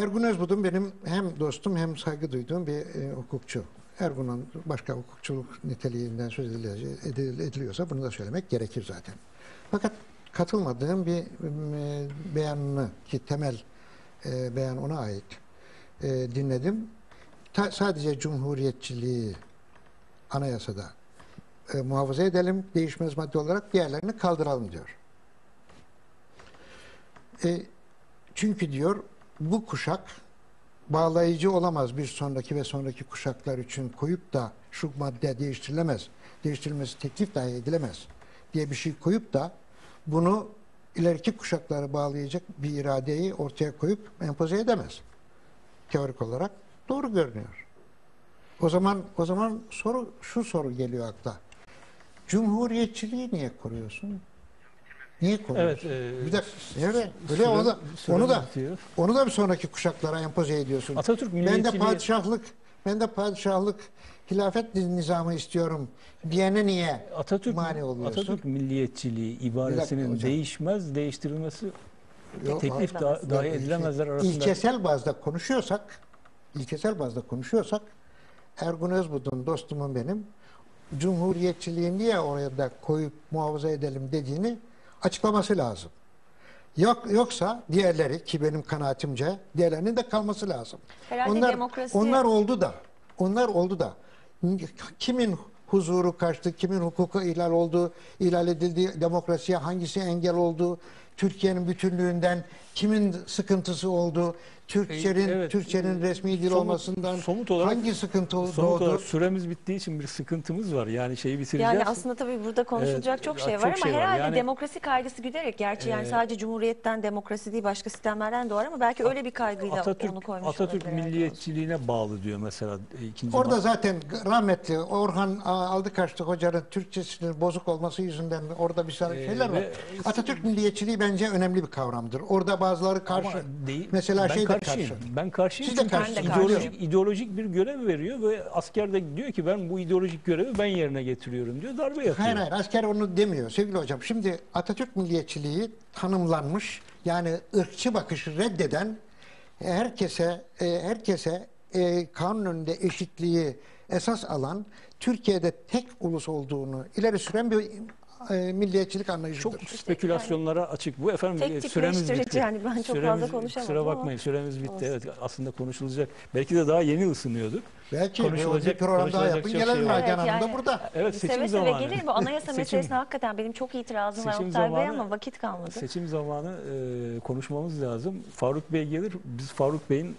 Ergun Özbudun benim hem dostum hem saygı duyduğum bir e, hukukçu. Ergun'un başka hukukçuluk niteliğinden söz ediliyorsa bunu da söylemek gerekir zaten. Fakat katılmadığım bir e, beyanını ki temel e, beyan ona ait e, dinledim. Ta- sadece cumhuriyetçiliği anayasada e, muhafaza edelim, değişmez madde olarak diğerlerini kaldıralım diyor. E, çünkü diyor bu kuşak bağlayıcı olamaz bir sonraki ve sonraki kuşaklar için koyup da şu madde değiştirilemez, değiştirilmesi teklif dahi edilemez diye bir şey koyup da bunu ileriki kuşakları bağlayacak bir iradeyi ortaya koyup empoze edemez. Teorik olarak doğru görünüyor. O zaman o zaman soru şu soru geliyor akla. Cumhuriyetçiliği niye koruyorsun? Niye koruyorsun? Evet, e, bir dakika. Öyle, öyle süre- onu da, onu da bitiyor. onu da bir sonraki kuşaklara empoze ediyorsun. Atatürk ben de milliyetçiliği padişahlık, ben de padişahlık, hilafet nizamı istiyorum diyene niye Atatürk mani oluyorsun? Atatürk milliyetçiliği ibaresinin hocam. değişmez, değiştirilmesi Yok, teklif da, dahi Yani edilemezler arasında. İlkesel bazda konuşuyorsak, ilkesel bazda konuşuyorsak, Ergun Özbudun dostumun benim, Cumhuriyetçiliği niye oraya da koyup muhafaza edelim dediğini açıklaması lazım. Yok yoksa diğerleri ki benim kanaatimce diğerlerinin de kalması lazım. Herhalde onlar demokrasi- onlar oldu da. Onlar oldu da. Kimin huzuru kaçtı, kimin hukuku ihlal oldu, ihlal edildi, demokrasiye hangisi engel oldu, Türkiye'nin bütünlüğünden kimin sıkıntısı oldu, Türkçenin Evet, Türkçenin resmi dil somut- olmasından somut olarak- hangi sıkıntı Somut doğdu? olarak süremiz bittiği için bir sıkıntımız var. Yani şeyi bitireceğiz. Yani aslında tabii burada konuşulacak Evet, çok çok şey var ama şey var. herhalde Yani- demokrasi kaygısı güderek gerçi yani sadece cumhuriyetten demokrasi değil başka sistemlerden doğar ama belki öyle bir kaygıyla Atatürk, onu koymuş Atatürk milliyetçiliğine bağlı diyor mesela e, ikinci Orada ma- zaten rahmetli Orhan aldı kaçtı hocanın Türkçesinin bozuk olması yüzünden orada bir sürü Ee, şeyler var. ve- Atatürk milliyetçiliği bence önemli bir kavramdır. Orada bazıları karşı. Ama değil, mesela ben şey de karşı. Ben karşıyım Siz de karşısınız. Ben de ideolojik, karşıyım. ideolojik bir görev veriyor ve asker de diyor ki ben bu ideolojik görevi ben yerine getiriyorum diyor. Darbe yapıyor. Hayır hayır asker onu demiyor sevgili hocam. Şimdi Atatürk milliyetçiliği tanımlanmış yani ırkçı bakışı reddeden herkese e, herkese e, kanun önünde eşitliği esas alan Türkiye'de tek ulus olduğunu ileri süren bir e, milliyetçilik anlayışıdır. Çok spekülasyonlara açık bu efendim. Tek e, süremiz bitti. yani ben çok fazla konuşamadım Kusura ama bakmayın süremiz bitti. olsun. Evet aslında konuşulacak. Belki de daha yeni ısınıyorduk. Belki konuşulacak- bir program daha yapın. çok Gelelim şey. Nagihan Evet, Hanım da yani- burada. Evet seve seçim seve zamanı. gelir bu anayasa meselesine hakikaten benim çok itirazım var Oktay Bey zamanı- ama vakit kalmadı. Seçim zamanı e, konuşmamız lazım. Faruk Bey gelir. Biz Faruk Bey'in